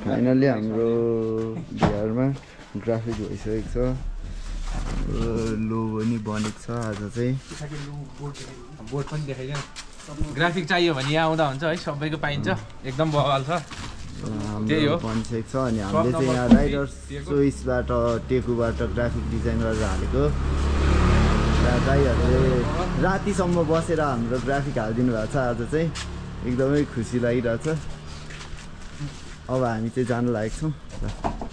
Finally हाम्रो बिहारमा graphic भइसकेको छ। लोगो पनि बनेको छ आज चाहिँ। बोर्ड पनि देखाइदियो ग्राफिक चाहियो भने यहाँ आउँदा हुन्छ है सबैको पाइन्छ। एकदम बवाल छ। त्यही। बनिसकेको छ अनि हामीले चाहिँ यहाँ राइडर्स। चोइसबाट टेकुबाट ग्राफिक डिजाइन गरेर हालेको। दाईहरूले रातिसम्म बसेर हाम्रो ग्राफिक हालिदिनु भएको छ। आज चाहिँ एकदमै खुसी लागिरहेछ। अब हामी चाहिँ जानु लागेको छौँ।